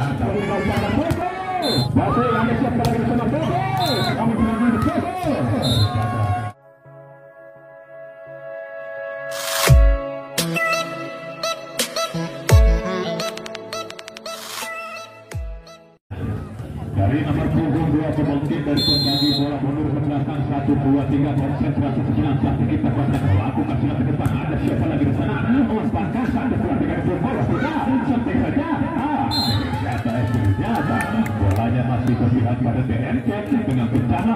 Masih siapa lagi bersama Bobo? Kami mengambil Bobo.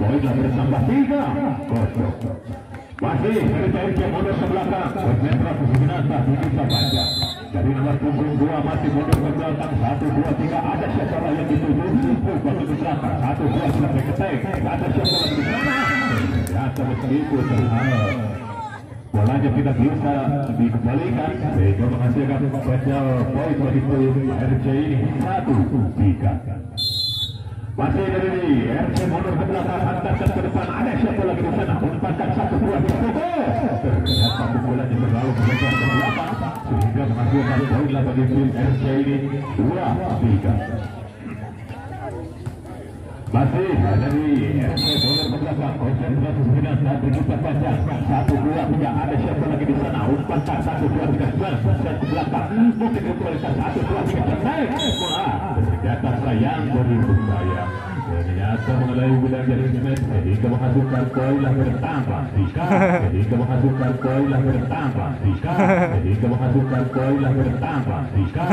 poin lah bertambah tiga kosong. Masih dari TNC mundur ke belakang. Konsentrasi jenazah bisa baca. Dari nomor punggung dua masih mundur ke belakang. Satu, dua, tiga. Ada siapa yang dituju? Simpul belakang. Satu, dua, sampai ke. Ada siapa lagi di sana? Ternyata meskipun terhalang. Bolanya tidak bisa dikembalikan sehingga menghasilkan special point bagi tim RC ini satu tiga. Masih dari RC mundur ke belakang, hantarkan ke depan. Ada siapa lagi di sana? Umpankan satu dua tiga pukul. Ternyata pukulannya terlalu mengejar ke belakang sehingga menghasilkan poin lah bagi tim RC ini dua tiga. Masih dari RC mundur ke konsentrasi sejenak dan berjuta panjang. Satu dua tiga. Ada siapa lagi di sana? Umpankan satu dua tiga persen ke belakang. Mungkin kembalikan satu dua tiga terbaik. Wah, ternyata sayang dari sayang. Ternyata mengenai bidang dari semen sehingga menghasilkan poin lah bertambah tiga. Sehingga menghasilkan poin lah bertambah tiga. Sehingga menghasilkan poin lah bertambah tiga.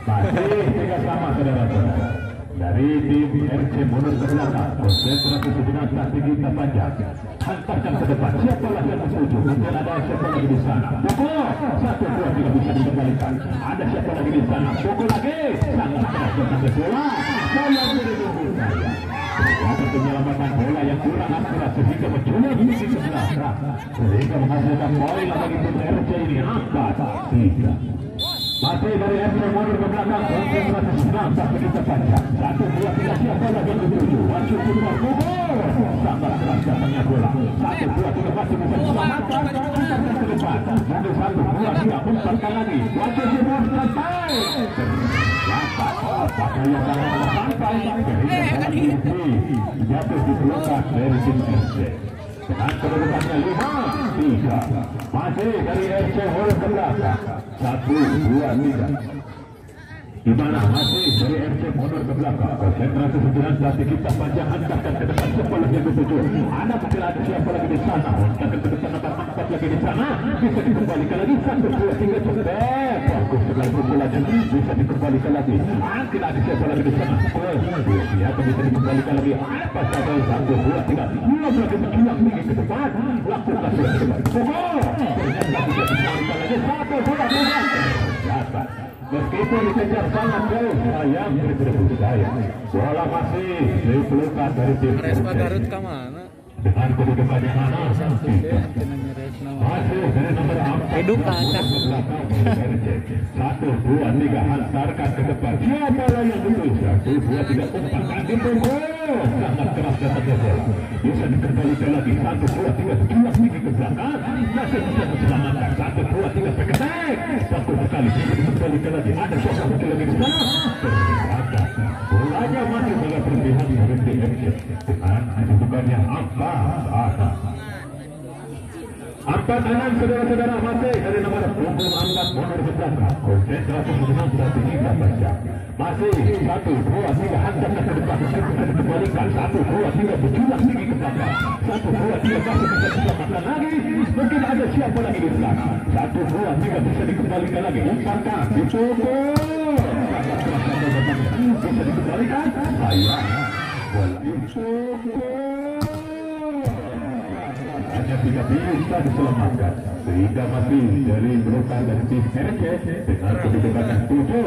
Masih tiga sama saudara-saudara dari tim RC mundur ke belakang konsentrasi sejenak taktik kita panjang. Hantarkan ke depan. Siapalah yang setuju? Mungkin ada siapa lagi di sana? Pukul! Satu dua tidak bisa dikembalikan. Ada siapa lagi di sana? Pukul lagi! Sangat keras tentang bola bola tidak tunggu Ternyata penyelamatan bola yang kurang akurat sehingga menculik ini ke belakang sehingga menghasilkan poin bagi tim RC ini. Empat tiga masih dari FC mundur ke belakang konsentrasi senang tak begitu panjang satu dua tiga luar pukul sangat keras datangnya bola satu dua tiga masih bisa diselamatkan antarkan ke depan mundur satu dua tiga empat lagi apakah yang tiga masih dari RC Hulu ke belakang satu dua tiga di mana masih dari mundur ke belakang konsentrasi nanti kita hantarkan ke ada siapa lagi di sana ke depan lagi di sana bisa dikembalikan lagi satu dua tiga pukulannya bisa dikembalikan lagi ada siapa lagi di sana oh siapa bisa dikembalikan lagi apa saja satu dua tiga belum lagi berjuang tinggi ke depan lakukan sudah depan pukul ternyata bisa dikembalikan lagi satu dua tiga dapat Meskipun dikejar sangat jauh, sayang tidak saya. Bola masih dipelukan dari tim. Respa Garut ke empat. Edukan. Satu, dua, tiga, hantarkan ke depan. Siapa lah yang dulu? Satu, dua, tiga, empat. Kaki pukul. Sangat keras datangnya bola. Bisa dikembalikan lagi. Satu, dua, tiga, dua, tinggi ke belakang. Masih bisa diselamatkan. Satu, dua, tiga, peketek. Bagus sekali. Bisa dikembalikan lagi. Ada sosok lagi di sana. Ternyata bolanya masih kedudukan yang apa? Ada. Empat enam saudara-saudara masih dari nomor punggung mundur ke belakang. Konsentrasi sudah tinggi. Masih satu dua tiga hantarkan ke depan. Satu dua tiga bisa diselamatkan lagi. Mungkin ada siapa lagi di belakang. Satu dua tiga bisa dikembalikan lagi. Umpankan dipukul. Bisa dikembalikan. Sayang. Dipukul. hanya tidak bisa diselamatkan. Sehingga masih dari merupakan dari tim RC dengan kedudukan yang tujuh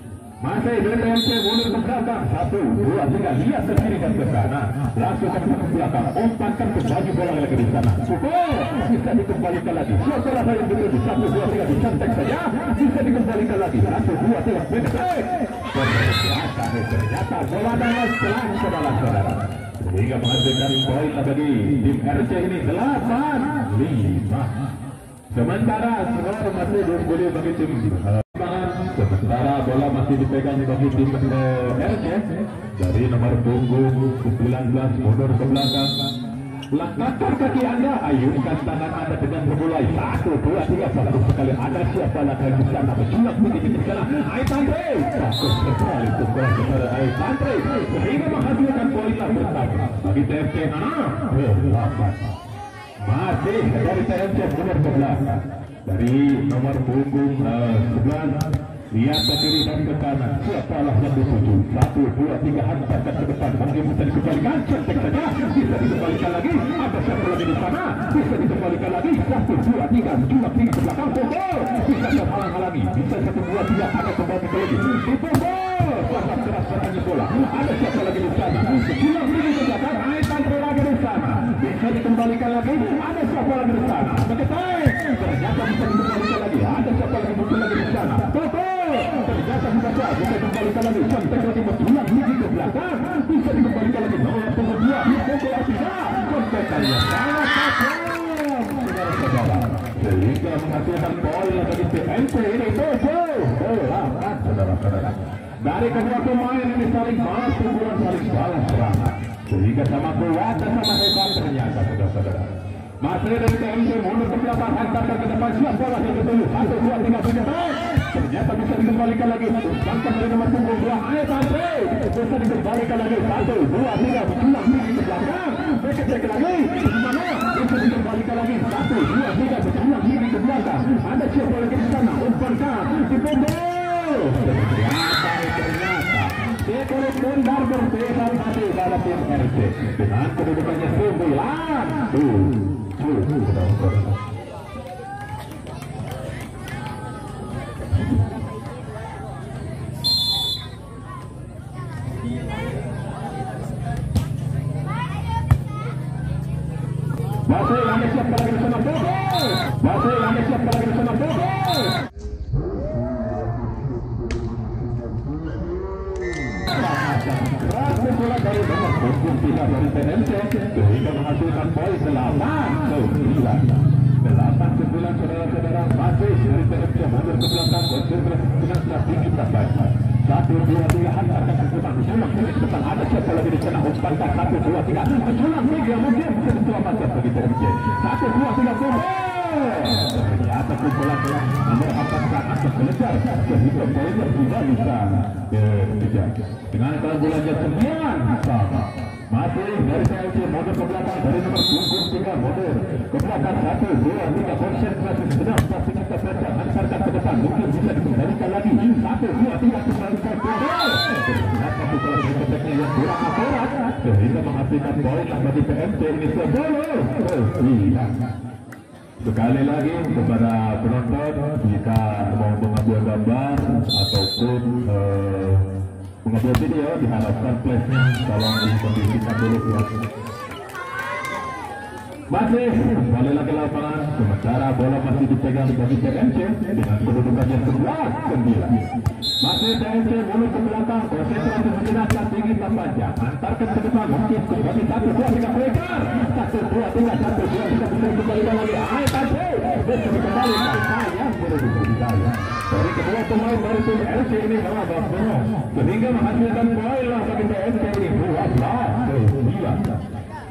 dari nomor punggung 17 mulut sebelah konsentrasi sejenak lihat ke kiri dan ke kanan siapalah yang ditunjuk masih satu dua tiga. Antarkan ke depan sayang buru-buru saya. Sebenarnya yang terlalu pelan atau yang terlalu buru-buru ketika menghasilkan poin lah bagi tim PNC lima tujuh masih dari TMC mundur ke belakang satu dua lihat ke ke lagi bola sehingga sementara skor masih boleh bagi tim sementara bola masih dipegang bagi tim RC dari nomor punggung 19 mundur ke belakang langkahkan kaki anda. Ayunkan tangan anda dengan bermulai. Satu dua tiga. Satu sekali. Ada siapa lagi di sana. Berjuang begitu di sana Ayo Tantre bagus sekali. Pukulan kepada Ayo Tantre sehingga menghasilkan lah bersama bagi TFC mana delapan masih dari TFC belakang dari nomor punggung uh, 11 Lihat ke kiri dan ke kanan Siapalah yang dituju. Satu, dua, tiga Hantarkan ke depan. Mungkin bisa dikembalikan. Cetek saja. Bisa dikembalikan lagi. Ada siapa lagi di sana? Bisa dikembalikan lagi. Satu, dua, tiga. Jumlah tinggi ke belakang. Pukul Bisa terhalang-halangi Bisa satu, dua, tiga. Ada kembali ke lagi Sangat keras serangan bola. Ada siapa lagi di sana? Lagi di sana. Bisa dikembalikan lagi. Ada siapa lagi di sana Beketai Ternyata bisa dikembalikan lagi Ada siapa lagi mungkin lagi di sana Pukul ternyata dibaca bisa dikembalikan lagi sampai lagi bertulang gigi ke belakang bisa dikembalikan lagi nomor punggung dua pukul tiga kontekannya sangat tajam saudara-saudara sehingga menghasilkan poin bagi PNP ini tujuh. Delapan saudara-saudara dari kedua pemain ini saling balas pukulan saling balas serangan sehingga sama kuat dan sama hebat ternyata saudara-saudara masih dari TMC mundur ke belakang hantarkan ke depan siap bola yang dituju satu dua tiga tiga ternyata bisa dikembalikan lagi. Bangkit dari nomor punggung dua ayo Tantre bisa dikembalikan lagi. Satu dua tiga pulang tinggi ke belakang. Mereka cek lagi. Mana bisa dikembalikan lagi. Satu dua tiga pulang tinggi ke belakang. Ada siapa lagi di sana? Umpankan di punggung ternyata Sekolah bundar berbesar hati pada tim RC dengan kedudukannya sembilan tujuh Masih Sekali lagi kepada penonton jika mau mengambil gambar ataupun uh, mengambil video diharapkan flashnya tolong dikondisikan dulu ya. Masih kembali lagi lapangan sementara bola masih dipegang bagi TNC dengan kedudukannya 11 9. Masih TNC mulut ke belakang konsentrasi sejenak tinggi tak panjang antarkan ke depan mungkin kembali satu dua tiga pelekar satu dua tiga satu dua tiga bisa kembalikan lagi ayo bisa dikembalikan sayang buru-buru hidayah dari kedua pemain dari tim LC ini malah Basbono sehingga menghasilkan poin lah bagi TNC ini 12 9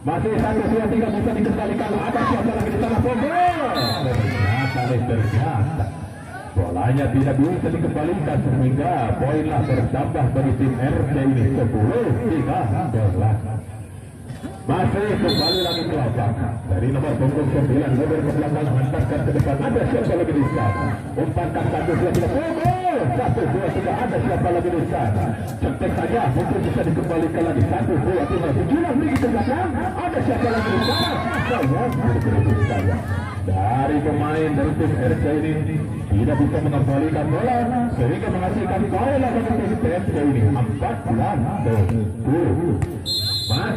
masih satu dua tiga bisa dikembalikan ada siapa lagi di sana Pogol ternyata ternyata bolanya tidak bisa dikembalikan sehingga poinlah bertambah bagi tim RC ini. 10 13 masih kembali lagi ke lapang dari nomor punggung 9 nomor ke belakang hantarkan ke depan. Ada siapa lagi di sana? Umpankan satu dua tiga. Pogol satu dua tiga. Ada siapa lagi di sana? Cetek saja mungkin bisa dikembalikan lagi. Satu dua tiga. Tujuh lagi ke belakang. Ada siapa lagi di sana? Saya dari pemain dari tim RC ini tidak bisa mengembalikan bola. Sehingga menghasilkan poin lagi tim RC ini. Empat bulan. Masih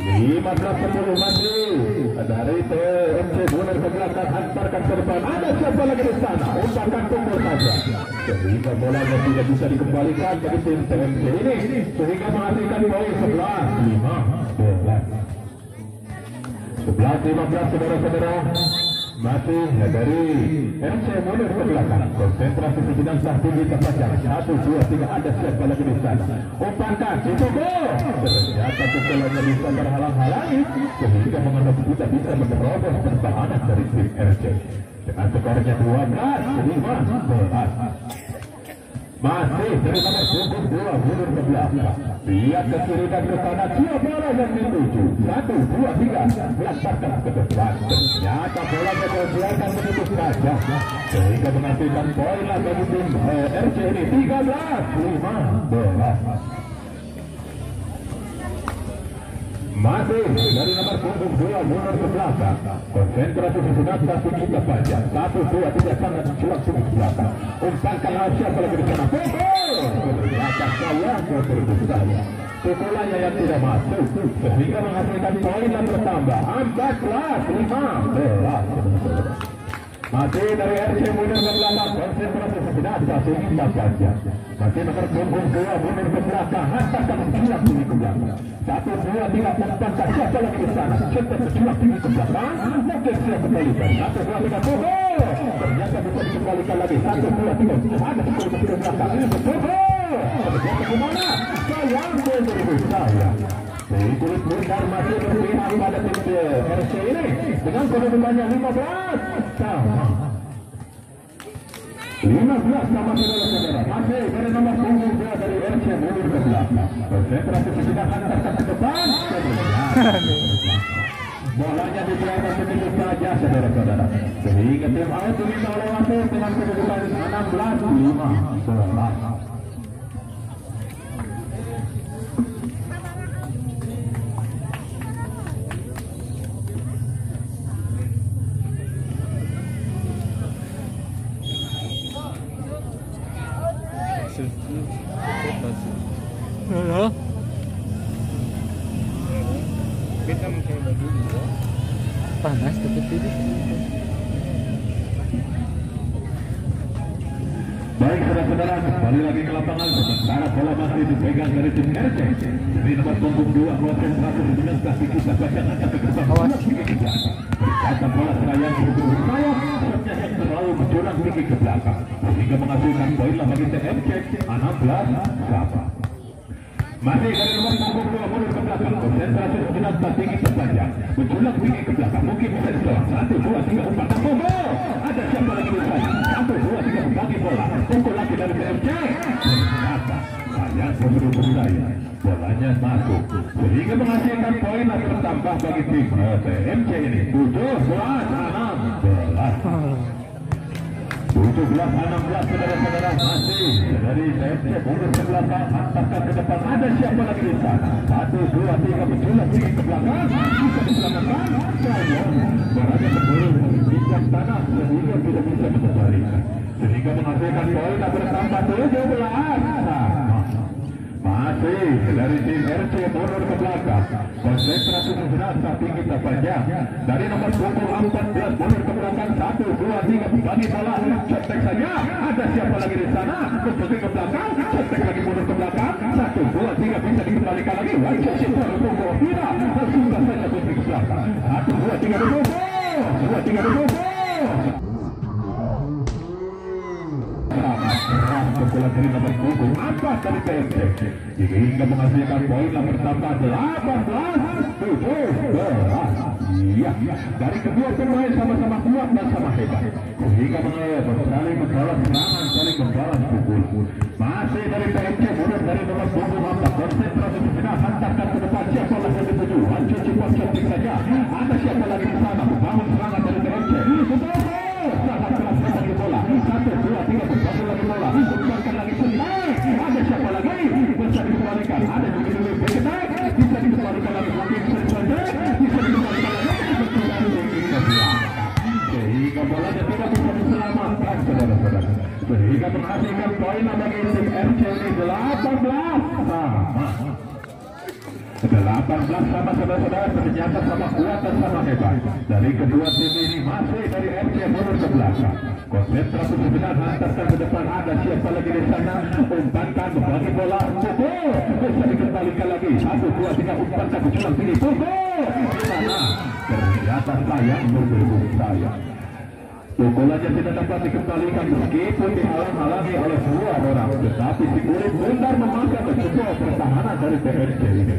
15 sepuluh masih dari TMC siapa sehingga bolanya tidak bisa dikembalikan bagi tim TMC ini sehingga menghasilkan poin 11 15 11 15 saudara-saudara ya dari MC mundur ke belakang. Konsentrasi sejenak sah tinggi terpajang satu dua tiga ada siapa lagi di sana? Umpankan Cikogo ternyata pukulannya bisa terhalang-halangi sehingga menganggap kita bisa menerobos pertahanan dari tim RC dengan skornya 12 15 masih nomor punggung dua mundur ke belakang. Lihat ke kiri dan ke kanan. Siapa bola yang dituju? Satu, dua, tiga. Lemparkan ke depan. Ternyata bola kebiasaan menutup saja. Sehingga menghasilkan poin bagi tim RC ini. 13, 15. Masih dari nomor punggung dua mundur ke belakang. Konsentrasi sesudah satu kita saja. Satu dua tiga sangat langsung ke belakang. Umpankan siapa lagi di sana. Ternyata saya keterus saya. Pukulannya yang tidak masuk sehingga menghasilkan poin yang bertambah. Empat belas lima belas. Masih dari RC mundur ke belakang sana? Cepat. Satu. Satu berpihak pada tim RC ini dengan kedudukannya 15 sama. 15 sama saudara-saudara masih dari nomor dari RC ke depan. Bolanya begitu saja saudara-saudara. Sehingga tim dengan kedudukan 16 5 11. Halo. Panas tapi tidak. Baik saudara-saudara, kembali lagi ke lapangan sementara bola masih dipegang dari tim RC. Di nomor punggung dua, konsentrasi dengan kaki kita baca akan ke depan. Awas. Berkata bola serangan berburu sayap, shotnya yang terlalu menculang tinggi ke belakang. Sehingga menghasilkan poin lah bagi TMC 16 sama. Masih dari nomor punggung dua mundur ke belakang. Konsentrasi sejenak tinggi Menculang tinggi ke belakang. Mungkin bisa diselang. Satu, dua, tiga, empat, enam, pukul. Ada siapa lagi sana? Satu, dua, tiga, bagi bola. Pukul lagi dari TMC. Ternyata sayang berburu budaya. Bolanya masuk. Sehingga menghasilkan poin yang bertambah bagi tim TMC ini. Tujuh, belas, enam, belas. 17 16 saudara-saudara masih dari TMC mundur ke belakang hantarkan ke depan ada siapa lagi di sana? Satu dua tiga menculat tinggi ke belakang. Bisa diselamatkan saya berada berburu di tanah sehingga tidak bisa dikembalikan sehingga menghasilkan sudah bertambah 17 sama. Masih dari tim RC mundur ke belakang. Konsentrasi berjenazah tinggi terpanjang. Dari nomor punggung 14 mundur ke belakang. 1, 2, 3. Bagi bola. Cetek saja. Ada siapa lagi di sana? Kembali ke belakang. Cetek lagi mundur ke belakang. 1, 2, 3. Bisa dikembalikan lagi. Wajib Super Tunggu. Tidak. Sudah saja putri ke belakang. 1, 2, 3. Duduk. 2, 3. Duduk. Bola nomor punggung apa dari PMC hingga menghasilkan poin yang bertambah 18 17 iya dari kedua pemain sama-sama kuat dan sama hebat. Hingga mengalir saling membalas serangan saling pukul. Masih dari PMC mundur dari nomor punggung apa konsentrasi sejenak hantarkan ke depan. Siapa lagi yang dituju? Hancur cepat cantik saja ada siapa lagi di sana sehingga menghasilkan poin bagi tim RC ini. 18 sama 18 sama saudara-saudara ternyata sama kuat dan sama hebat. Dari kedua tim ini masih dari MC mundur ke belakang. Konsentrasi sebenarnya hantarkan ke depan. Ada siapa lagi di sana? Umpankan membagi bola. Pukul. Bisa dikembalikan lagi. Satu dua tiga umpankan. Ke culang tinggi pukul. Sana. Ternyata sayang berburu sayang Pukulannya tidak dapat dikembalikan. Meskipun dihalang-halangi oleh dua orang tetapi si kulit memasang ke sebuah pertahanan dari PNC ini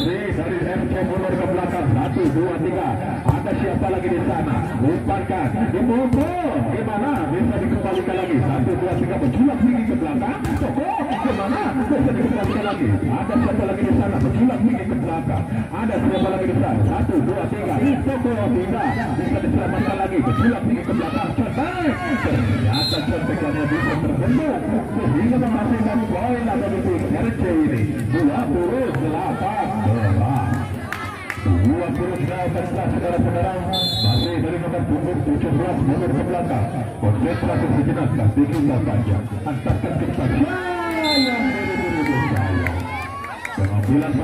masih dari MC mundur ke belakang. Satu dua tiga. Ada siapa lagi di sana? Umpankan dipukul gimana bisa dikembalikan lagi. Satu dua tiga. Menculat tinggi ke belakang. Toko. Gimana bisa dikembalikan lagi. Ada siapa lagi di sana? Menculat tinggi ke belakang. Ada siapa lagi di sana? Satu dua tiga. Toko. Tidak. Bisa diselamatkan lagi. Menculat tinggi ke belakang. Cetek ternyata cetekannya bisa terbendung sehingga menghasilkan poin ada di tim RC ini. Dua puluh delapan saudara-saudara masih dari nomor punggung tujuh belas mundur ke belakang konsentrasi sejenak tapi kita panjang antarkan ke passing yang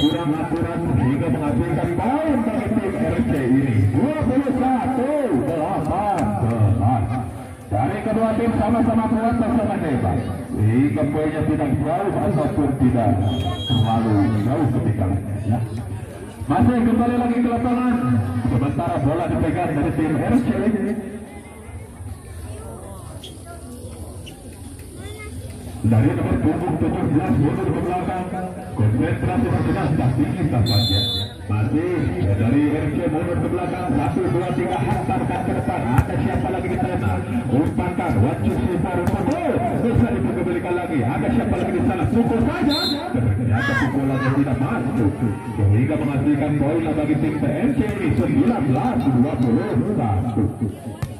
kurang akurat sehingga menghasilkan poin bagi tim RC ini 21 18 dari kedua tim sama-sama kuat dan sama hebat sehingga poinnya tidak jauh ataupun tidak terlalu jauh ketika ya. masih kembali lagi ke lapangan. Sementara bola dipegang dari tim RC dari nomor punggung 17 mundur ke belakang konsentrasi sejenak tak tinggi tampaknya masih dari RC mundur ke belakang 1, 2, 3 hantarkan ke depan. Ada siapa lagi di sana? Umpankan wajib sifar pukul bisa dikembalikan lagi. Ada siapa lagi di sana? Pukul saja. Ternyata pukulannya tidak masuk. Sehingga menghasilkan poin bagi tim PNC ini. 19 21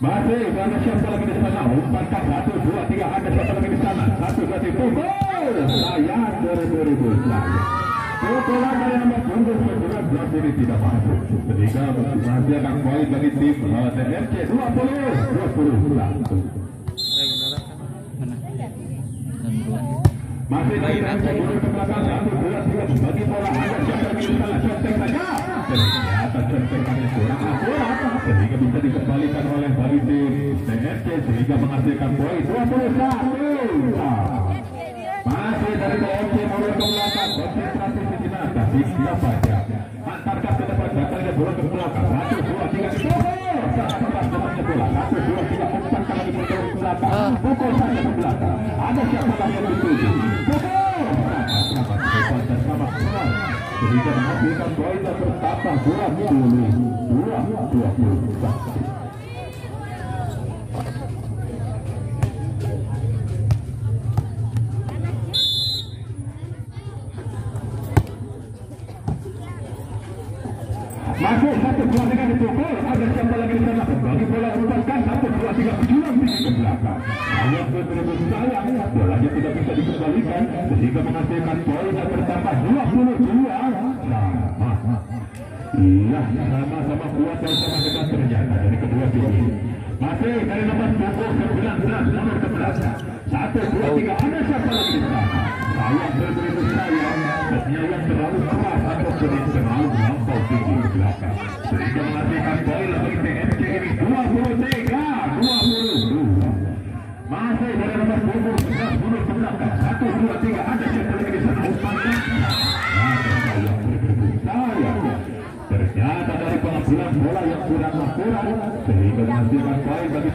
Masih ada siapa lagi di sana? Umpankan satu, dua, tiga. Ada siapa lagi di sana? Satu, dua, tiga. Gol! Sayang dari ribu. Pukulan dari nomor punggung sebelas belas ini tidak masuk. Sehingga masih akan poin bagi tim dua puluh dua puluh satu. Masih dari TRC mundur ke belakang satu, dua, tiga. Bagi bola ada siapa lagi di sana? Saja. Sehingga bisa dikembalikan oleh tim TRC sehingga menghasilkan poin. 21 masih dari TRC mulai ke belakang konsentrasi sejenak tapi tidak saja antarkan ke depan datangnya bola ke belakang. Satu dua tiga pukul sangat keras depannya bola. Satu dua tiga umpankan lagi bola ke belakang. Pukul saja ke belakang. Ada siapa yang dituju pukul sehingga menghasilkan yang bertambah 20 2 21 Masuk satu dua tiga dipukul ada siapa lagi di sana bagi bola umpankan satu dua tiga jual ke belakang hanya betul sayang bolanya tidak bisa dikembalikan sehingga menghasilkan poin yang bertambah 22 sama Iya, sama-sama kuat dan sama dekat ternyata dari kedua ini. Masih dari nomor punggung 19 nomor ke belakang. Satu, dua, tiga. Ada siapa lagi di sana? Sayang berberibu sayang.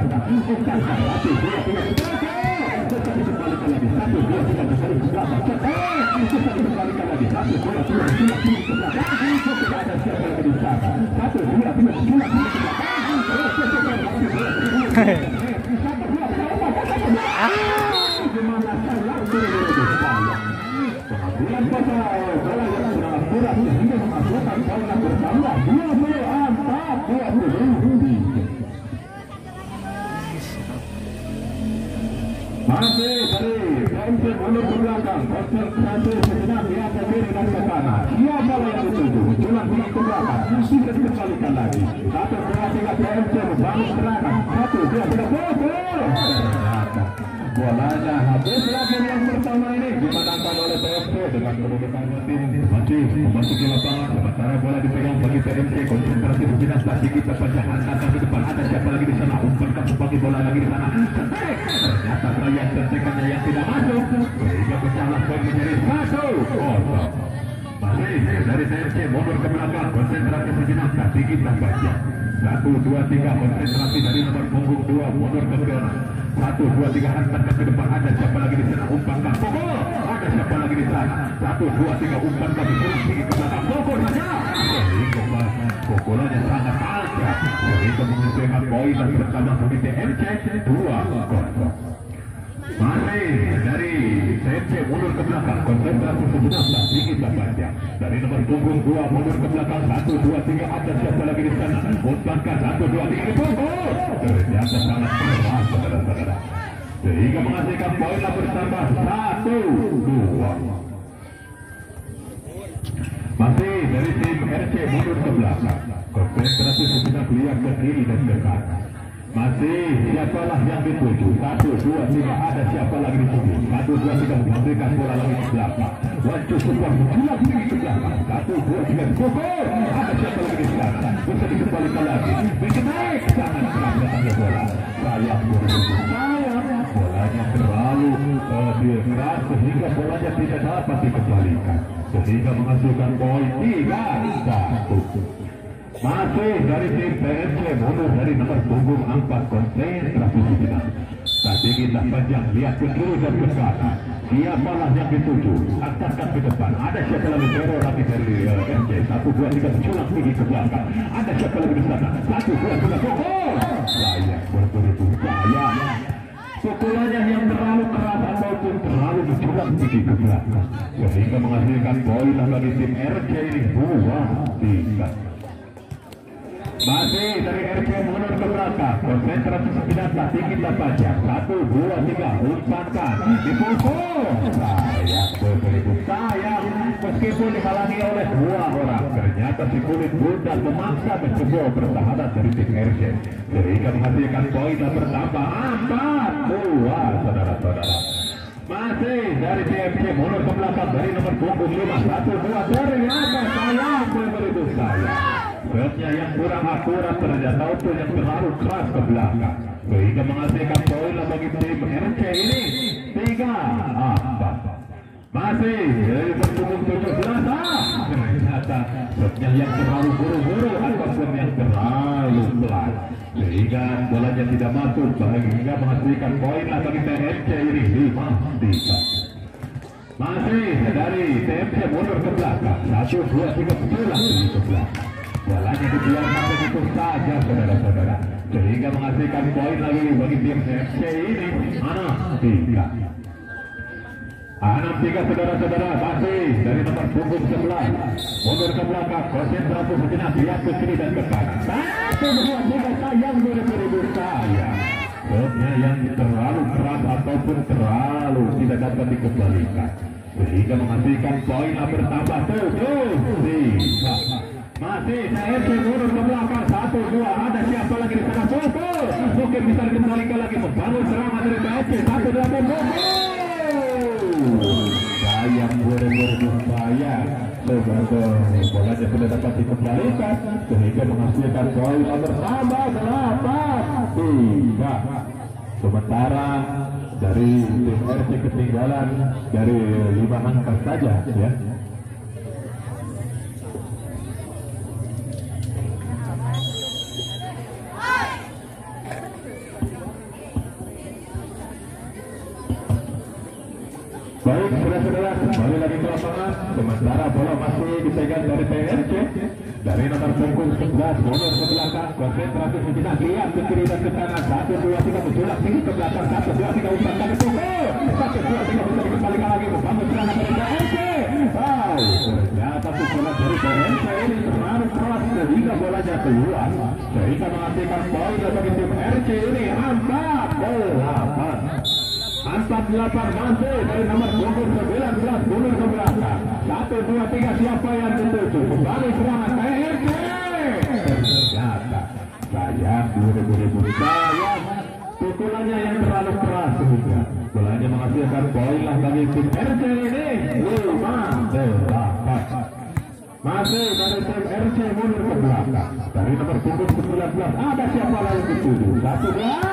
kiri Belakang. Konsentrasi sejenak lihat ke kiri dan ke kanan. Siapa yang dituju munculan bola ke belakang. Bisa dikembalikan lagi. Satu dua tiga Thompson bangun serangan satu dua tiga ternyata bolanya habis lagi yang pertama ini. Dimenangkan oleh TFC dengan kedudukan tim masih memasuki lapangan. Sementara bola dipegang bagi TMC konsentrasi sejenak tadi kita. Panjang angkat ke depan. Ada siapa lagi di sana? Umpan kamu bagi bola lagi di sana. Ternyata Ryan sentekannya yang tidak masuk. Sehingga pecahlah poin menjadi satu. Masih dari TMC mundur ke belakang. Konsentrasi sejenak tadi kita. Baca satu dua tiga. Konsentrasi dari nomor punggung dua. Mundur ke kanan satu dua tiga hantarkan ke depan. Ada siapa lagi di sana? Umpan pokok. Ada siapa lagi di sana? Satu dua tiga umpan kami pulang tinggi ke belakang. Pokok saja pukulannya sangat tajam sehingga menghasilkan poin dan bertambah bagi TMC dua kosong masih dari TMC mundur ke belakang. Konsentrasi sejenak tak panjang dari nomor punggung dua mundur ke belakang. Satu dua tiga ada siapa lagi di sana? Umpankan satu dua tiga di punggung. Ternyata sangat keras saudara-saudara. Sehingga menghasilkan poin bertambah satu dua. Masih dari tim RC mundur ke belakang. Konsentrasi sejenak lihat ke kiri dan ke kanan masih siapalah yang dituju? Satu dua tiga ada siapa lagi di sini satu dua tiga memberikan bola lagi ke belakang. Wancu bola tinggi ke belakang. Satu dua tiga pukul ada siapa lagi di sana bisa dikembalikan lagi. Bikin naik! Sangat keras datangnya bola. Sayang sayang bolanya terlalu uh, keras sehingga bolanya tidak dapat dikembalikan. Sehingga menghasilkan poin tiga. Satu masih dari tim PSC mundur dari nomor punggung 4 konsentrasi sejenak. Tadi kita panjang lihat ke kiri dan ke kanan. Siapalah yang dituju? Angkatkan ke depan. Ada siapa lagi teror lagi dari uh, MC? Satu dua tiga menculang tinggi ke belakang. Ada siapa lagi di sana? Satu dua tiga pukul. Sayang berberibu sayang. Pukulannya yang terlalu keras ataupun terlalu menculang tinggi ke belakang. Sehingga menghasilkan poin bagi tim RC ini dua tiga. Masih dari RC mundur ke belakang Konsentrasi tadi kita baca Satu, dua, tiga Umpankan Dipukul. Sayang berberibu sayang Meskipun dihalangi oleh dua orang Ternyata si kulit bunda memaksa mencoba pertahanan dari tim RC Sehingga menghasilkan poin yang bertambah. Empat Dua saudara-saudara. Masih dari TMC mundur ke belakang dari nomor punggung 5 satu dua ternyata sayang berberibu sayang Shotnya yang kurang akurat ternyata untuk yang terlalu keras ke belakang. Sehingga menghasilkan poin bagi tim RC ini. Tiga. Empat masih. Dari berpunggung tujuh belas. Ternyata shotnya yang terlalu buru-buru ataupun yang terlalu pelan. Sehingga bolanya tidak masuk. Sehingga menghasilkan poin bagi tim RC ini. Lima. Tiga. Masih. Dari TMC mundur ke belakang. Satu dua tiga pulang ke belakang bolanya hanya dibiarkan begitu saja saudara-saudara. Sehingga menghasilkan poin lagi bagi tim FC ini. Anak tiga. Anak tiga saudara-saudara masih dari nomor punggung sebelah. Mundur ke belakang konsentrasi sejenak lihat ke kiri dan ke kanan. Satu dua tiga sayang beri-beri sayang. Shotnya yang terlalu keras ataupun terlalu tidak dapat dikembalikan. Sehingga menghasilkan poin bertambah tujuh. Tiga masih saya mundur ke belakang satu dua ada siapa lagi di sana? Pukul mungkin bisa dikembalikan lagi. Membangun serangan dari PSC satu dua pukul sayang benar-benar berbahaya sebagai bolanya sudah dapat dikembalikan sehingga menghasilkan poin bersama delapan. Tiga. Sementara dari tim RC ketinggalan dari lima angka saja ya Sementara bola masih dipegang dari PRC. Dari nomor punggung 11, mundur ke belakang. Konsentrasi sejenak, lihat ke kiri dan ke kanan. Satu, dua, tiga, menjulak tinggi ke belakang. Satu, dua, tiga, umpankan ke pukul. Satu, dua, tiga, bisa dikembalikan lagi. Membangun serangan dari PRC. Ternyata pukulan dari PRC ini terlalu keras sehingga bolanya keluar. Sehingga menghasilkan poin bagi tim RC ini. Empat, delapan. Empat delapan masih dari nomor punggung sembilan belas mundur ke belakang. Satu dua tiga siapa yang dituju? Kembali serangan PRC. Ternyata sayang dua ribu sayang pukulannya yang terlalu keras sehingga bolanya menghasilkan poin lah bagi tim RC ini lima delapan. Masih dari tim RC mundur ke belakang. Dari nomor punggung 19 ada siapa lagi dituju? Satu dua.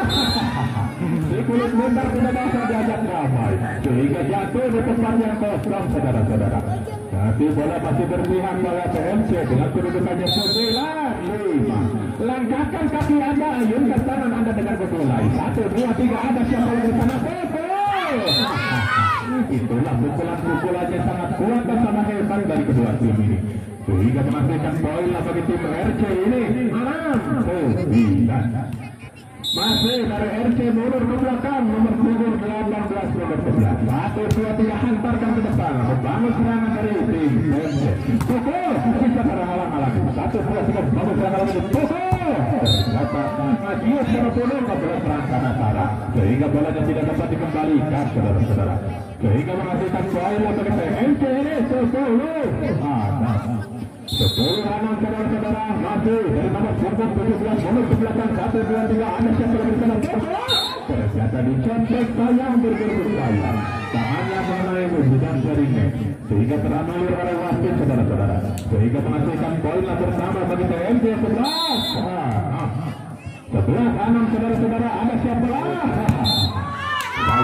Kulit bundar tidak bisa diajak ramai sehingga jatuh di tempat yang kosong saudara-saudara. Tapi bola masih berpihak pada PMC dengan kedudukannya 9 5. Langkahkan kaki anda, ayunkan tangan anda dengan berdulai. Satu, dua, tiga, ada siapa yang di sana? Itulah pukulan-pukulannya sangat kuat dan sangat hebat dari kedua tim ini. Sehingga menghasilkan poin lah bagi tim RC ini. Enam, sembilan. Masih dari RC mundur ke belakang nomor punggung 18 nomor 11. Satu dua tiga hantarkan ke depan. Membangun serangan dari tim. Pukul bisa terhalang-halang. Satu dua tiga membangun serangan lagi. Pukul. Ternyata Magius Serapulung membelah perangkat antara sehingga bolanya tidak dapat dikembalikan saudara-saudara. Sehingga menghasilkan poin bagi RC ini 10. Ah, Sepuluh anak saudara-saudara masih dari nomor punggung 17 mundur ke belakang satu dua tiga ada siapa lagi di sana ternyata dicontek sayang bergerak sayang tangannya mengenai bukan jaringnya sehingga oleh wasit sehingga bagi TMC 11 sebelas enam saudara-saudara ada siapa? lah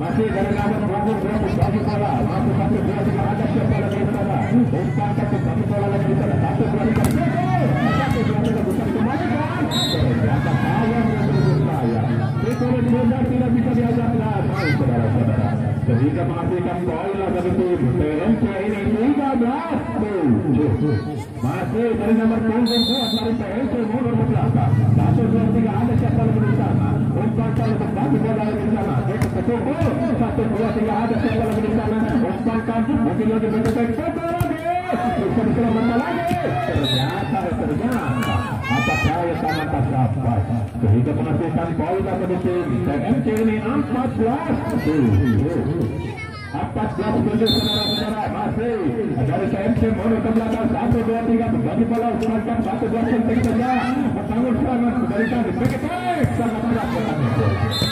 masih dari nomor punggung berapa satu dua tiga ada siapa lagi di sana umpan satu bagi bola lagi di sana satu dua tiga satu dua tiga bisa dikembalikan ternyata sayang yang berikut saya Nicholas Bundar tidak bisa diajak lagi. Saudara-saudara. Sehingga menghasilkan poin lah bagi tim. TNC ini 13 masih dari ke belakang satu dua tiga ada siapa lagi di umpan dua tiga ada lagi di sana lagi. Satu lagi lagi. Ternyata ternyata. Apa saya sama tak sehingga menghasilkan poin atau di tim TNC ini 14 Empat belas tujuh saudara-saudara. Masih. Dari KMC mundur ke belakang. Satu dua tiga. Bagi bola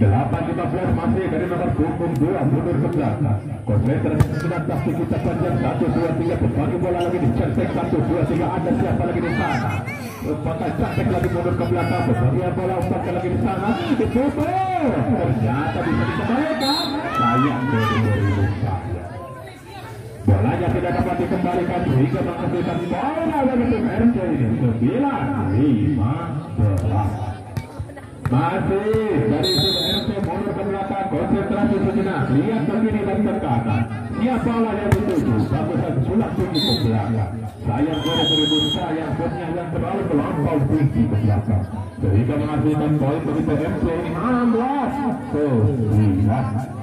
8-15 masih dari nomor punggung 2 mundur ke belakang konsentrasi sejenak tapi kita panjang 1, 2, 3 berbagi bola lagi dicetek 1, 2, 3 ada siapa lagi di sana? Pakai cetek lagi mundur ke belakang berbagi bola umpankan lagi di sana ditutup ternyata bisa dikembalikan. Sayang dari 2000 saya Bolanya tidak dapat dikembalikan sehingga menghasilkan poin awal untuk RC ini 9 15 masih dari RC mundur ke belakang konsentrasi sejenak lihat ke kiri dan ke kanan siapalah yang dituju bagusan sulap tinggi ke belakang sayang gore beribut sayang punya yang terlalu melampau tinggi ke belakang sehingga menghasilkan poin begitu MC ini 16 9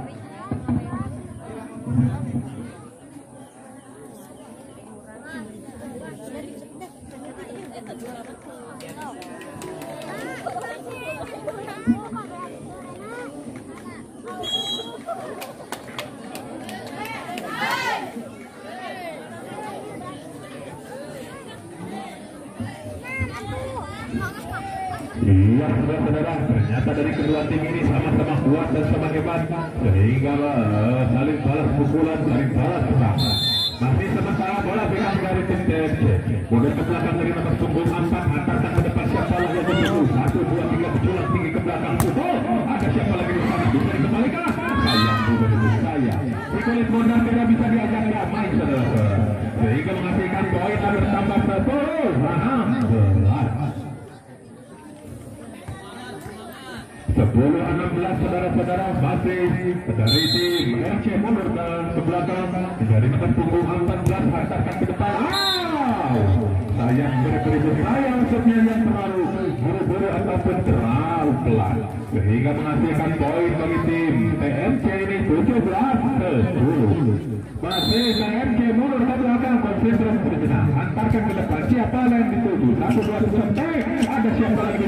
ataupun terlalu pelan. Sehingga menghasilkan poin bagi tim TMC ini 17 ke 10 masih TMC mundur ke belakang konsentrasi sejenak hantarkan ke depan siapa yang dituju? Satu dua sampai. Ada siapa lagi?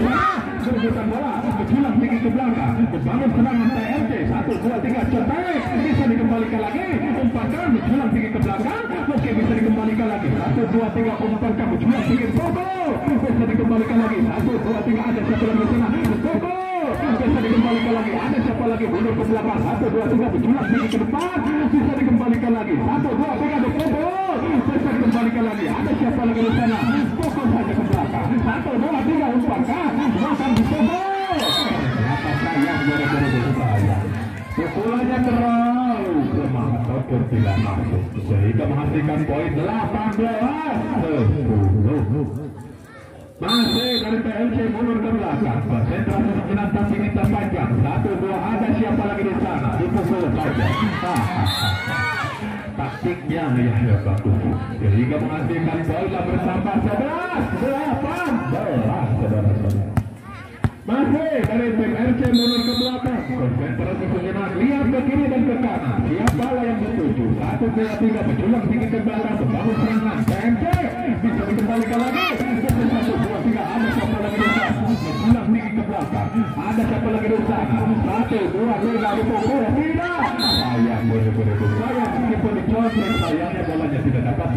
Berebutan bola. Menjulang tinggi ke belakang. Membangun serangan TMC satu dua tiga cetai bisa dikembalikan lagi. Umpankan menjulang tinggi ke belakang. Oke bisa dikembalikan lagi. Satu dua tiga umpankan menjulang tinggi. Koko bisa dikembalikan lagi. Satu dua tiga ada siapa lagi? Sana bisa dikembalikan lagi. Ada siapa lagi? Mundur ke belakang. Satu dua tiga tinggi ke depan. Bisa dikembalikan lagi. Satu dua tiga di Koko bisa dikembalikan lagi. Ada siapa lagi di sana? Koko saja ke belakang. Satu dua tiga umpankan makan di gara-gara saya? Pukulannya terlalu lemah ataupun tidak masuk sehingga menghasilkan poin 18 10 masih dari PLC ke belakang konsentrasi sejenak tapi kita panjang satu dua ada siapa lagi di sana? Dipukul saja. Taktiknya ya ya bagus. Sehingga menghasilkan poin bersama 11 18 saudara-saudara. Masih dari RC mundur ke belakang konsentrasi sejenak lihat ke kiri dan ke kanan. Siapa yang dituju satu dua tiga menjulang tinggi ke belakang. Membangun serangan. PMC bisa dikembalikan lagi satu dua tiga ada siapa lagi di sana menjulang tinggi ke belakang dua tiga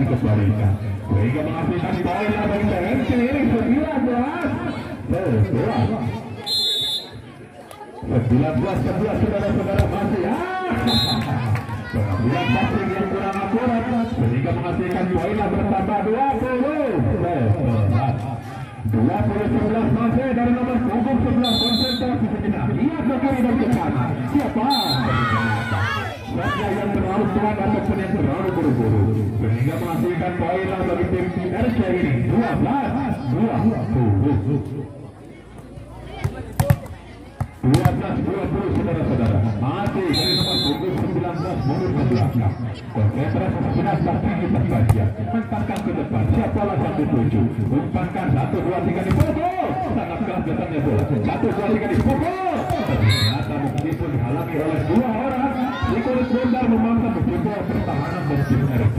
dikembalikan. Sehingga menghasilkan poin bagi PMC ini 19 11 11 11 saudara-saudara masih ah pengambilan passing yang bertambah 20 11 20 11 masih dari nomor punggung 11 konsentrasi sejenak lihat ke dan ke siapa Saja yang terlalu kuat ataupun yang terlalu buru-buru menghasilkan poin bagi tim RC ini 12 20 12 20 saudara-saudara masih dari nomor punggung 19 konsentrasi sejenak tapi kita saja mentarkan ke depan siapalah yang dituju umpankan 1 2 3 dipukul sangat keras bola 1 2 3 dipukul ternyata meskipun dihalangi oleh dua orang si kulit bundar memaksa mencoba pertahanan dari tim RC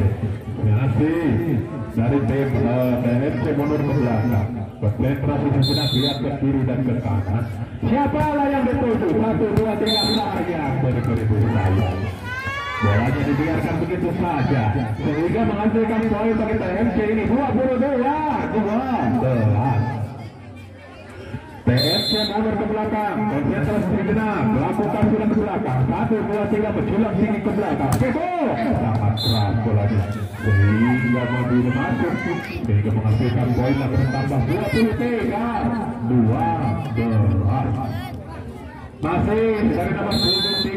masih dari tim TMC mundur ke belakang konsentrasi sejenak lihat ke kiri dan ke kanan siapalah yang dituju satu Bolanya dibiarkan begitu saja. Sehingga menghasilkan poin bagi TMC ini. 22 belas. TMC mundur ke belakang, konsentrasi sejenak, lakukan sudah ke belakang, satu bola tiga menjulang tinggi ke belakang, Kepo, sangat bolanya, sehingga maju masuk, sehingga menghasilkan poin yang bertambah 23, 12, masih dari nomor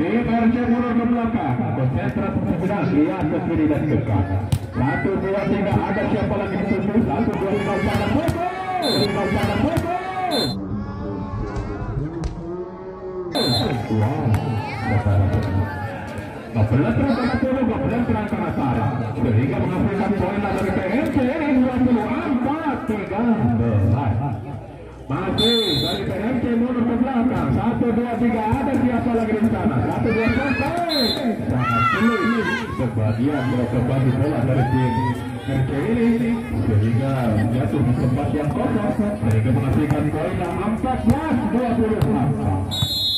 Timornya mundur ke belakang. Konsentrasi tersedak lihat ke kiri dan ke kanan. Satu dua tiga ada siapa lagi ditunggu? Satu dua lima sana foto. Lima sana foto. Wah, Gapelan terang karena tulu, gapelan terang karena salah Sehingga menghasilkan poin dari PNC 24 13 masih dari PMC mundur ke belakang. Satu, dua, tiga. Ada siapa lagi di sana? Satu, dua, selesai. Sangat sulit. Sebagian kembali bola dari tim PMC ini. Sehingga jatuh di tempat yang kosong. Sehingga menghasilkan poin yang 14, 24.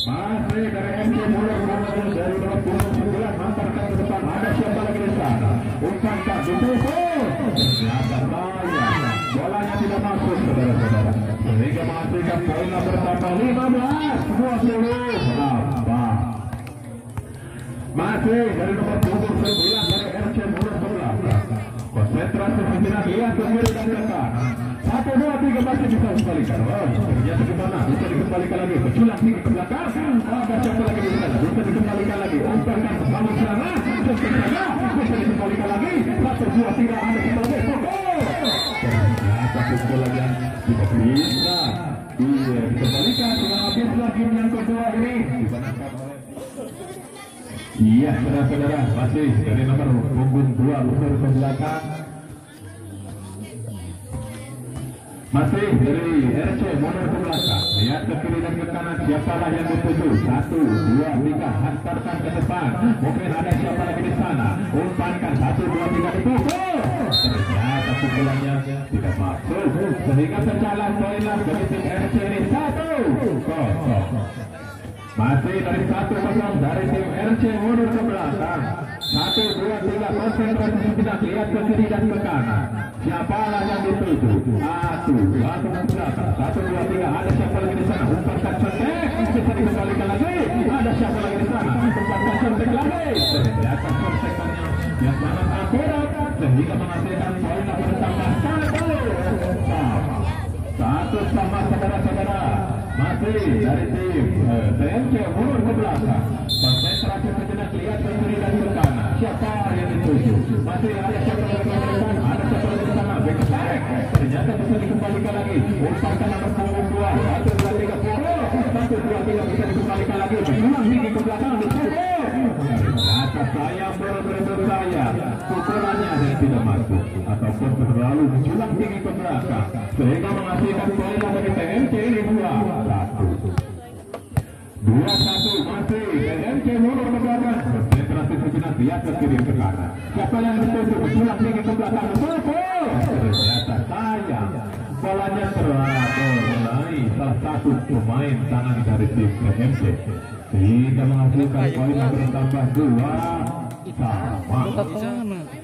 Masih dari MC mundur mundur dari nomor punggung 9 hantarkan ke depan. Ada siapa lagi di sana? Umpan tak ditutup. Ternyata saya. Bolanya tidak masuk saudara-saudara. Sehingga menghasilkan poin bertambah 15 20 apa? Masih dari nomor punggung 9 dari RC ke belakang. Konsentrasi sejenak lihat ke dan ke kanan. Satu dua tiga masih bisa dikembalikan. Oh, ternyata ke mana? Bisa dikembalikan lagi. Keculang tinggi ke belakang. Ada siapa lagi di sana? Bisa dikembalikan lagi. Umpankan bangun serangan. Bisa bisa dikembalikan lagi. Satu dua tiga ada lagi? Ternyata pukulan yang tidak bisa. Iya, dikembalikan. Sudah habis lagi yang kedua ini. Dimenangkan oleh Iya, saudara-saudara, masih dari nomor punggung dua mundur ke belakang. Masih dari RC mundur ke belakang. Lihat ke kiri dan ke kanan siapalah yang dituju. Satu, dua, tiga, hantarkan ke depan. Mungkin ada siapa lagi di sana. Umpankan satu, dua, tiga dipukul. Ternyata pukulannya tidak masuk. Sehingga secara poinlah Masih dari satu kosong dari tim RC mundur ke belakang. Satu, dua, tiga, konsentrasi tidak lihat ke kiri dan ke kanan. Siapalah yang dituju? Satu, satu belakang. Satu, dua, tiga. Ada siapa lagi di sana? Umpankan contek. Bisa dikembalikan lagi. Ada siapa lagi di sana? Umpankan contek lagi. Ternyata contekannya yang sangat akurat sehingga menghasilkan poin yang bertambah satu. Satu sama saudara-saudara masih dari tim eh, TMC mundur ke konsentrasi sejenak lihat ke kiri dan ke kanan. Siapa yang dituju? Masih ada siapa yang depan ada siapa yang di sana back ternyata bisa dikembalikan lagi. Umpankan nomor punggung dua satu dua tiga puluh satu dua tiga bisa dikembalikan lagi. Menjulang tinggi ke belakang dituju ternyata saya benar-benar saya pukulannya yang tidak masuk ataupun terlalu menjulang tinggi ke belakang sehingga menghasilkan poin bagi TMC ini dua. Satu. Dua satu masih. TMC mundur ke belakang. Konsentrasi sejenak lihat ke kiri ke kanan. Siapa yang dituju menjulang tinggi ke belakang. Pukul ternyata sayang. Bolanya terlalu mulai salah satu pemain tangan dari tim TMC sehingga menghasilkan poin yang bertambah dua. Sama.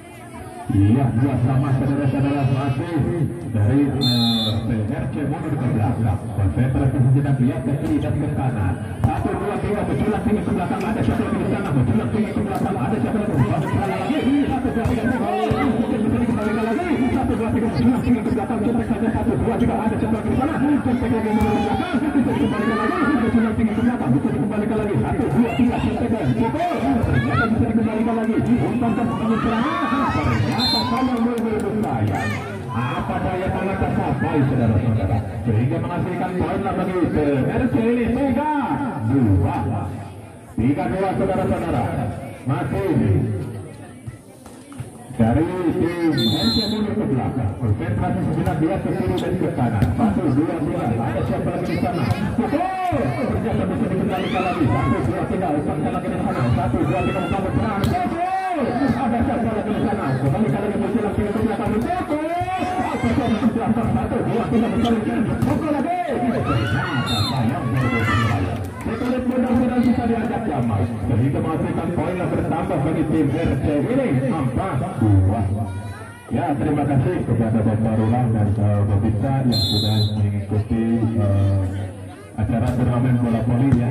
Iya, dua sama saudara-saudara masih dari uh, PRC mundur ke belakang. Konsentrasi sejenak lihat ke kiri dan ke kanan. Satu, dua, tiga, berjulang tinggi ke belakang. Ada siapa lagi di sana? Berjulang tinggi ke belakang. Ada siapa lagi? Satu, dua, lagi. Satu, dua, tiga. Satu, dua, tiga, berjulang tinggi ke belakang. Contek saja satu, dua juga ada siapa lagi di sana? Contek lagi mundur ke belakang. Bisa dikembalikan lagi. Berjulang tinggi ke belakang. Bisa dikembalikan lagi. Satu, dua, tiga, contek lagi. Pukul. Lagi. Umpankan bangun serangan. Ternyata sama murid saya. Apa daya tangan tercapai saudara-saudara sehingga menghasilkan poin bagi RC ini tiga dua tiga dua saudara-saudara masih dari tim Herce mundur ke belakang. Konsentrasi sejenak dia ke kiri dan ke kanan. Satu dua tiga ada siapa lagi di sana? Pukul bisa dikendalikan lagi. Satu dua tiga. Lagi di sana satu dua tiga umpan berperang pukul ada siapa lagi di sana? Kembalikan lagi berjalan ke belakang. Pukul satu dua tiga berkali pukul lagi mudah-mudahan bisa diajak damai sehingga menghasilkan poin yang bertambah bagi tim RC ini empat dua. Ya terima kasih kepada Bapak Rulang dan uh, Babita yang sudah mengikuti uh, acara turnamen bola voli ya.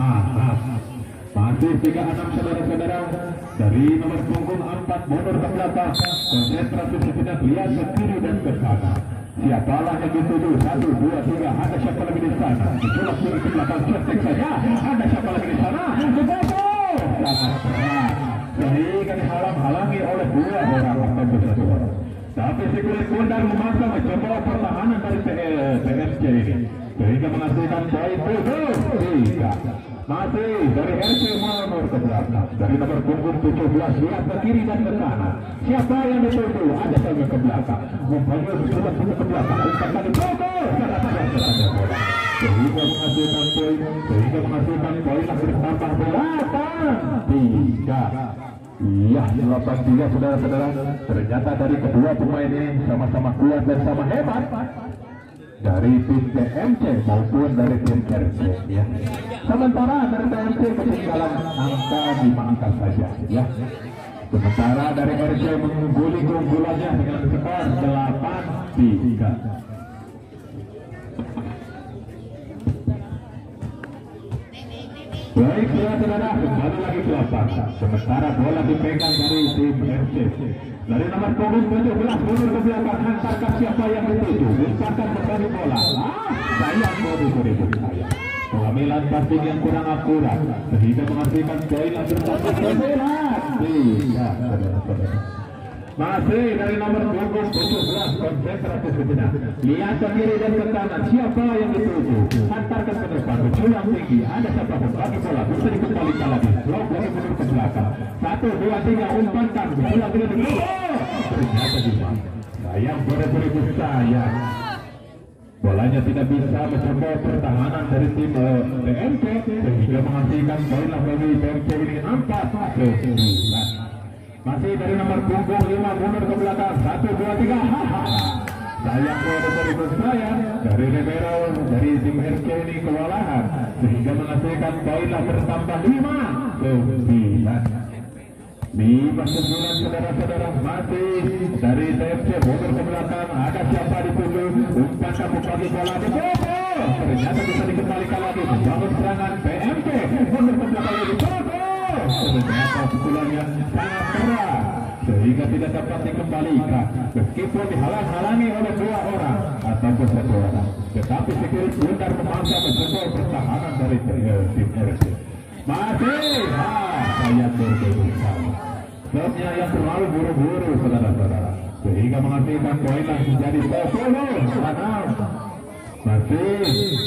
Ah. Masih tiga enam saudara-saudara dari nomor punggung empat mundur ke belakang. Konsentrasi sejenak lihat ke kiri dan ke kanan. Siapalah yang dituju? Satu, dua, tiga. Ada siapa lagi di sana? Mencolok kiri ke belakang. Cetek saja. Ada siapa lagi di sana? Betul. Sangat berat. Sehingga dihalang-halangi oleh dua orang atau satu. Tapi si kulit kundang memaksa mencoba pertahanan dari PSC ini. Sehingga menghasilkan poin tujuh tiga. Masih dari RC mundur ke belakang. Dari nomor punggung 17 lihat ke kiri dan ke kanan. Siapa yang dituju? Ada saja ke belakang. Mempunyai bersulat ke belakang. Saja saja bola. Sehingga menghasilkan poin. Sehingga menghasilkan poin yang bertambah delapan tiga. Iya, delapan tiga saudara-saudara. Ternyata dari kedua pemain ini sama-sama kuat dan sama hebat dari tim TMC maupun dari tim RC ya. Sementara dari TMC ketinggalan angka lima angka saja ya. Sementara dari RC mengungguli keunggulannya dengan skor 8 3. Baik saudara kembali lagi ke lapangan. Sementara bola dipegang dari tim RC. Dari nomor punggung 17 mundur ke belakang hantarkan siapa yang dituju. Usahakan kembali bola. Ah, sayang bodi bodi saya. Pengambilan passing yang kurang akurat sehingga menghasilkan poin yang bertambah. Tiga, saudara-saudara. Masih dari nomor punggung 17 konsentrasi sejenak. Lihat ke kiri dan ke kanan. Siapa yang dituju? Hantarkan ke depan. Menculang tinggi. Ada siapa pun bagi bola. Bisa dikembalikan lagi. Blok lagi mundur ke belakang. Satu, dua, tiga. Umpankan. Menculang tinggi. Oh! Ternyata di Sayang beribu-ribu sayang. Bolanya tidak bisa mencoba pertahanan dari tim uh, TMC sehingga menghasilkan poin bagi TMC ini 4 ke 9. Masih dari nomor punggung 5 mundur ke belakang. 1, 2, 3. Sayang bola dari saya dari Rivero dari tim RC ini kewalahan sehingga menghasilkan poin bertambah 5 ke 9. Lima sembilan saudara-saudara masih dari TFC mundur ke belakang. Ada siapa di punggung? Umpan kamu pagi bola. Di ternyata bisa dikembalikan lagi. Membangun serangan PMC mundur ke belakang lagi ternyata pukulannya sangat keras sehingga tidak dapat dikembalikan. Meskipun dihalang-halangi oleh dua orang ataupun satu orang. Tetapi sekiris bundar memaksa mencoba pertahanan dari tim RC masih. Saya berbeda Sebabnya yang terlalu buru-buru saudara-saudara. Sehingga menghasilkan poin menjadi 10 masih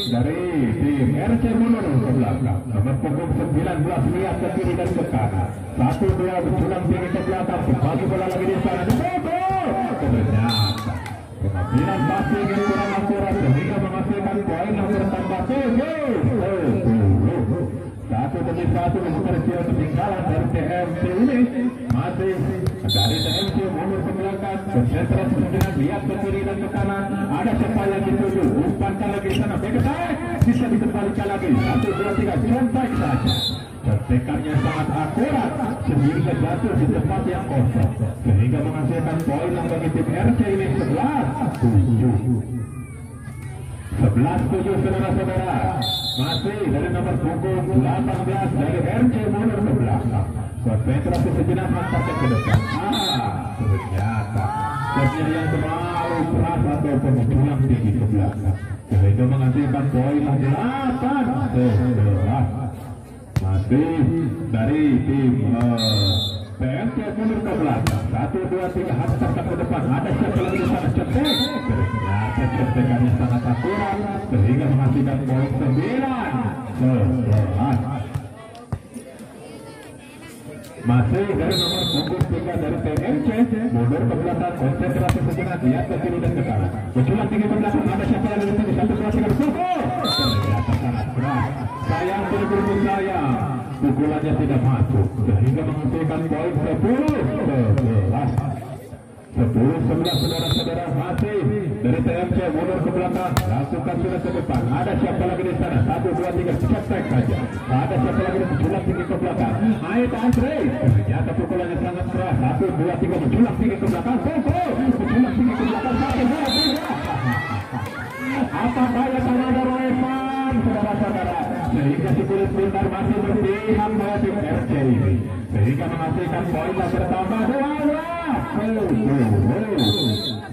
dari tim RC mundur ke belakang. Nomor punggung 19 lihat ke kiri dan ke kanan satu dua berjulang tinggi ke belakang. Kembali bola lagi di sana. Ditutup ternyata pengambilan passing yang kurang akurat sehingga menghasilkan poin yang bertambah satu demi satu kecil ketinggalan dari ini. Masih dari TMC mundur ke belakang Konsentrasi sejenak, lihat ke dan ke. Ada siapa yang dituju? Umpankan lagi sana. Attack. Bisa dikembalikan lagi. Satu, dua, tiga. Contact saja. Cetekannya sangat akurat sehingga jatuh di tempat yang kosong sehingga menghasilkan poin yang bagi tim RC ini 11 7 11 7 saudara-saudara masih dari nomor punggung 18 dari RC mundur ke belakang konsentrasi sejenak nampaknya ke depan ah ternyata setnya yang terlalu keras atau pemukulan tinggi ke belakang. Sehingga menghasilkan poin yang 8 11 masih dari tim PMC mundur ke belakang. Satu dua tiga harus ke depan. Ada siapa lagi sana cetek ternyata cetekannya sangat akurat sehingga menghasilkan poin sembilan. Sebelas masih dari nomor punggung tiga dari TMC mundur ke belakang konsentrasi sejenak lihat ke kiri dan ke kanan menculang tinggi belakang ada siapa lagi di satu keras sayang benar-benar sayang pukulannya tidak masuk sehingga menghasilkan poin 10 11 10 11 saudara-saudara masih mundur ke belakang. Lakukan sudah ke depan. Ada siapa lagi di sana? 1 2 3 cetek saja. Ada siapa lagi di tinggi ke belakang. Ait Andre. Ternyata pukulannya sangat keras. 1 2 3 menculang tinggi ke belakang. Ke belakang. 1 2 3 apakah yang ada Roevan saudara-saudara. Sehingga si kulit pintar masih sehingga menghasilkan poin yang bertambah. Dua dua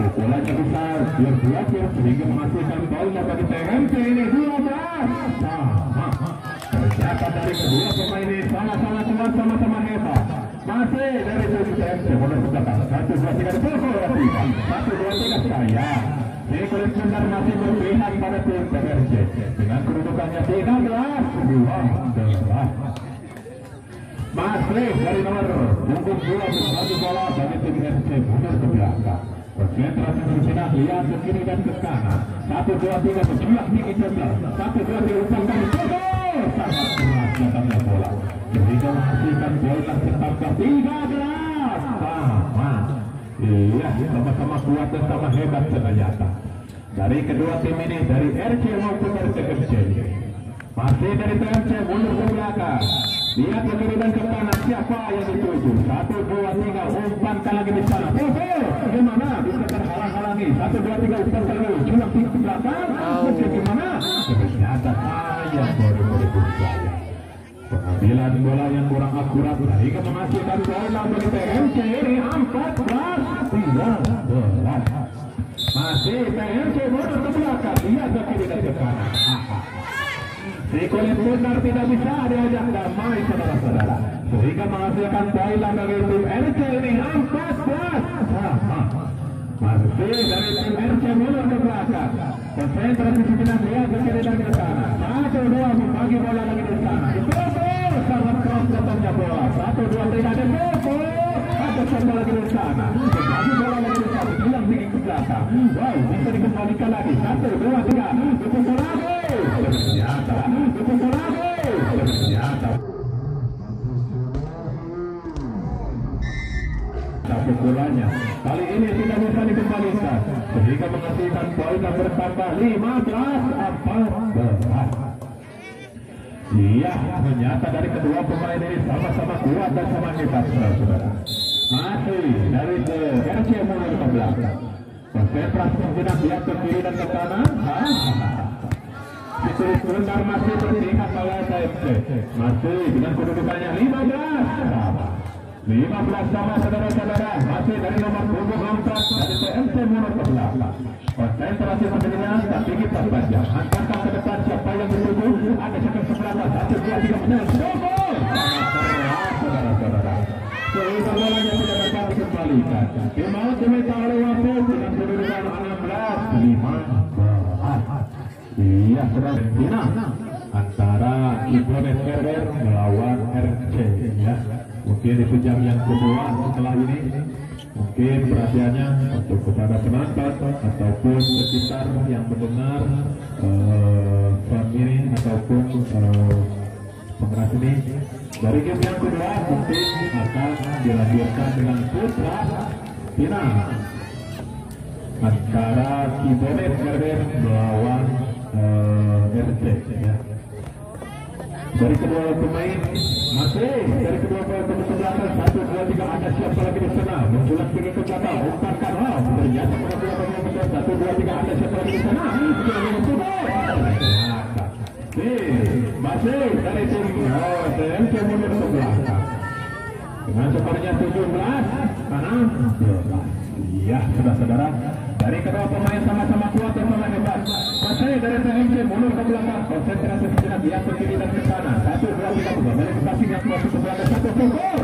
Pukulannya besar, biar dua sehingga menghasilkan poin bagi PMC ini 12. Sama. Dari kedua pemain ini sama-sama kuat, sama-sama hebat. Masih dari sisi ke belakang. Satu, dua, tiga. Pukul. Satu, dua, tiga. Sayang. Nicholas benar masih berpihak pada tim PRC dengan kedudukannya 13 12 Masih dari nomor punggung 2 berbagi bola bagi tim RC mundur ke belakang lihat dan ke satu dua tiga berjuang cepat satu dua tiga datangnya bola setambah 13 sama Iya, sama-sama kuat dan sama hebat ternyata. Dari kedua tim ini, dari RC maupun dari. Masih dari TMC mundur ke belakang. Lihat dan ke siapa yang dituju. Satu, dua, tiga, umpankan lagi di sana. Oh, oh, gimana? Bisa terhalang-halangi. Satu, dua, tiga, umpankan lagi. Culang tinggi ke belakang. Mungkin gimana? Ternyata saya baru-baru saya. Pengambilan bola yang kurang akurat sehingga menghasilkan bola bagi PMC ini 14 13 masih PMC mundur ke belakang dia ke kiri dan ke kanan si kulit benar tidak bisa diajak damai saudara-saudara. Sehingga menghasilkan poin bagi tim RC ini 14 sama masih dari tim RC mundur ke belakang. Konsentrasi ke kiri dan ke kanan satu dua bagi bola lagi di sana. Sangat keras datangnya bola. Satu dua tiga dan pukul ada siapa lagi di sana. Bagi bola lagi di sana. Hilang tinggi ke belakang. Wow bisa dikembalikan lagi. Satu dua tiga. Dipukul kali ini tidak bisa dikembalikan sehingga menghasilkan poin yang bertambah 15 14 Iya, ternyata dari kedua pemain ini sama-sama kuat dan sama hebat, saudara-saudara. Masih dari RC mulai ke belakang. Konsentrasi sejenak lihat ke kiri dan ke kanan. Ditulis sebentar masih bertingkat oleh TMC. Masih dengan kedudukannya 15. 15 sama saudara-saudara. Masih dari nomor punggung 4 dari TMC ke belakang konsentrasi sebenarnya tak tinggi tak panjang. Angkatkan ke depan siapa yang dituju ada second sebelah satu dua tiga Sokol saudara-saudara. Sehingga bolanya tidak dapat dikembalikan. Di maut diminta oleh wasit dengan kedudukan 16 lima belas. Iya, sudah final antara Ibonet Herber melawan RC ya. Mungkin itu jam yang kedua setelah ini. Mungkin perhatiannya untuk kepada penonton ataupun sekitar yang mendengar eh, ini ataupun eh, pengeras ini dari game yang kedua mungkin akan dilanjutkan dengan putra final antara Kibonet Herber melawan eh, RC ya. Dari kedua pemain masih. Dari kedua pemain ke belakang satu dua tiga ada siapa lagi di sana? Menjulang tinggi ke belakang umpankan oh ternyata pada kedua pemain ke satu dua tiga ada siapa lagi di sana? Masih. Dari tim oh TMC mundur ke belakang. Dengan skornya 17 karena 12 iya saudara-saudara dari kedua pemain sama-sama kuat dan sama hebat masih dari TMC mundur ke belakang. Konsentrasi sejenak dia ke kiri dan ke sana. Satu dua tiga tiga verifikasi yang masuk ke belakang. Satu pukul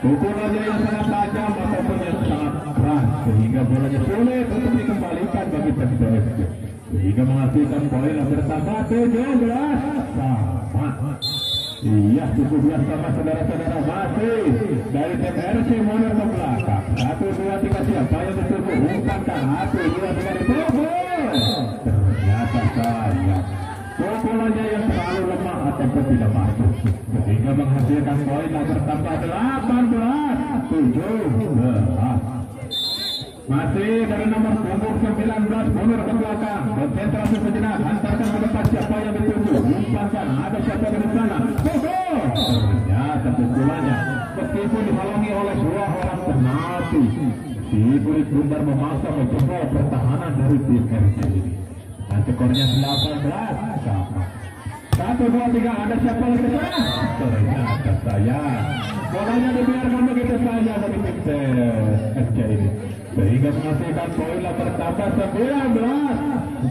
pukulannya yang sangat tajam ataupun yang sangat keras sehingga bolanya sulit untuk dikembalikan bagi TMC sehingga menghasilkan poin yang bertambah 17 sama Iya, cukup biasa sama saudara-saudara masih dari tim RC mundur ke belakang. Satu, dua, tiga, siapa yang bertemu? Umpankan satu, dua, tiga, ditunggu. Ternyata saya pukulannya yang terlalu lemah ataupun tidak masuk sehingga menghasilkan poin yang bertambah 18 17 masih dari nomor punggung 19 mundur ke belakang. Konsentrasi sejenak antarkan ke depan siapa yang dituju. Umpankan ada siapa di sana? Pukul ternyata pukulannya meskipun dihalangi oleh dua orang penalti kulit bundar memaksa menjebol pertahanan dari tim RC ini. Dan skornya 18 sama satu dua tiga ada siapa lagi di sana? Ternyata saya. Bolanya dibiarkan begitu saja dari tim RC ini sehingga menghasilkan poin yang bertambah 19 18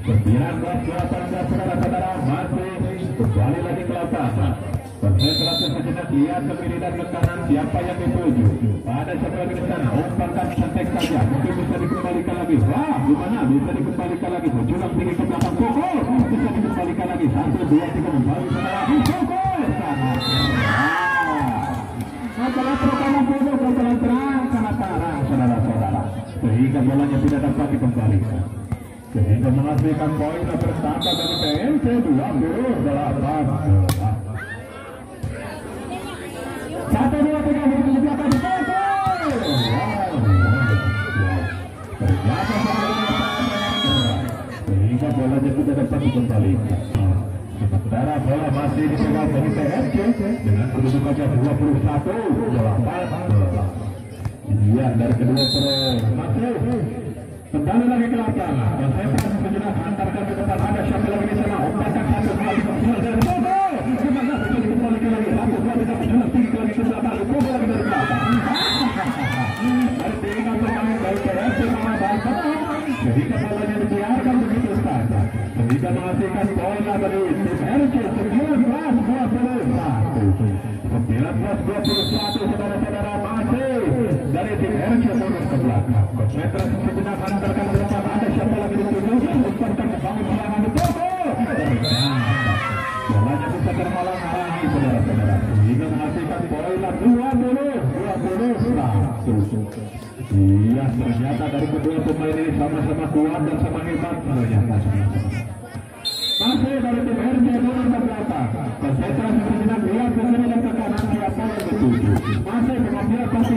19 18 saudara-saudara masih kembali lagi ke lapangan konsentrasi sejenak lihat ke kiri dan ke kanan siapa yang dituju ada siapa lagi di sana umpankan cantik saja mungkin bisa dikembalikan lagi wah gimana bisa dikembalikan lagi menjulang tinggi ke belakang pukul bisa dikembalikan lagi satu dua tiga kembali saudara pukul sangat adalah program bodoh program terang sangat terang saudara-saudara sehingga bolanya tidak dapat dikembalikan sehingga menghasilkan poin bertambah dari PMC 28 satu dua tiga di belakang sehingga bolanya tidak dapat dengan kedudukannya 21 8 dia dari kedua pro Masuk Kembali lagi ke lapang Dan saya pernah sejenak antarkan ke tempat ada siapa lagi di sana Umpatkan satu kali Kembali dari Bobo Gimana sekali kembali ke lagi Satu kali tapi sudah tinggi lagi ke belakang Bobo lagi dari belakang Dari tinggal dari PRC sama Bapak Jadi kepalanya dibiarkan begitu saja Sehingga menghasilkan bola dari tim RC 19 21 19 21 Iya, ternyata dari kedua pemain ini sama-sama kuat dan sama hebat ternyata. Masih dari tim turun ke belakang. Konsentrasi sejenak lihat ke sini dan ke kanan siapa yang dituju. Masih pengambil pasti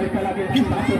avec la